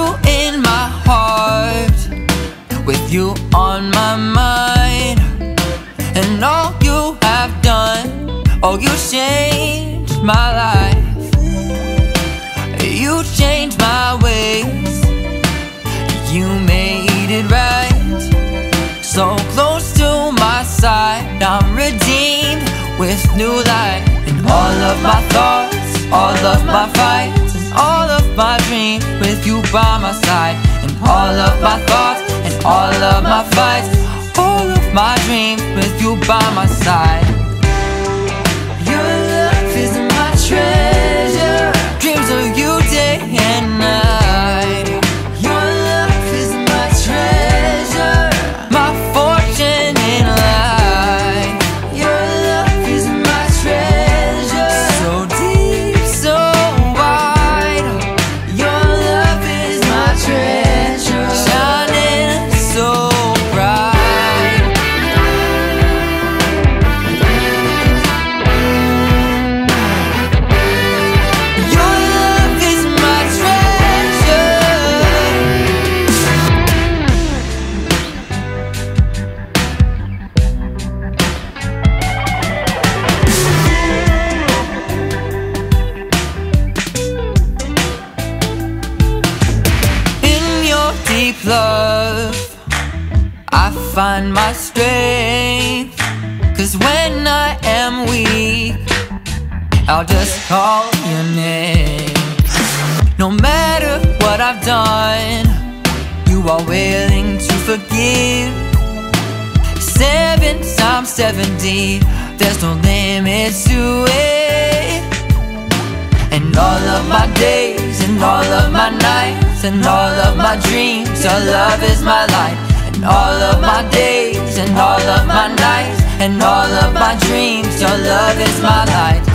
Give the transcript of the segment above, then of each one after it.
my heart with you on my mind. And all you have done, oh, you changed my life. You changed my ways, you made it right. So close to my side, I'm redeemed with new life. And all of my thoughts, all of my fights, all of my dreams you by my side. And all of my thoughts, and all of my fights, all of my dreams with you by my side. Love, I find my strength. Cause when I am weak, I'll just call your name. No matter what I've done, you are willing to forgive. Seven times seventy, there's no limits to it. And all of my days, and all of my nights, and all my dreams, your love is my light. And all of my days, and all of my nights, and all of my dreams, your love is my light.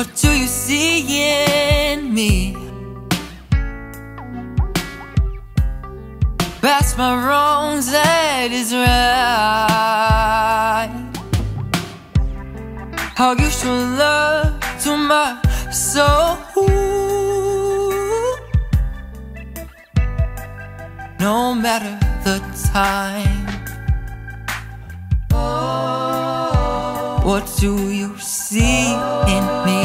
What do you see in me? Past my wrongs, that is right. How you show love to my soul. No matter the time. What do you see in me?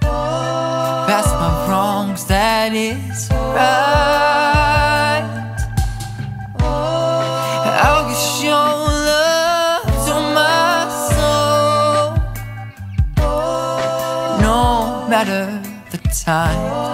Past my wrongs, that is right. How you show love to my soul, no matter the time.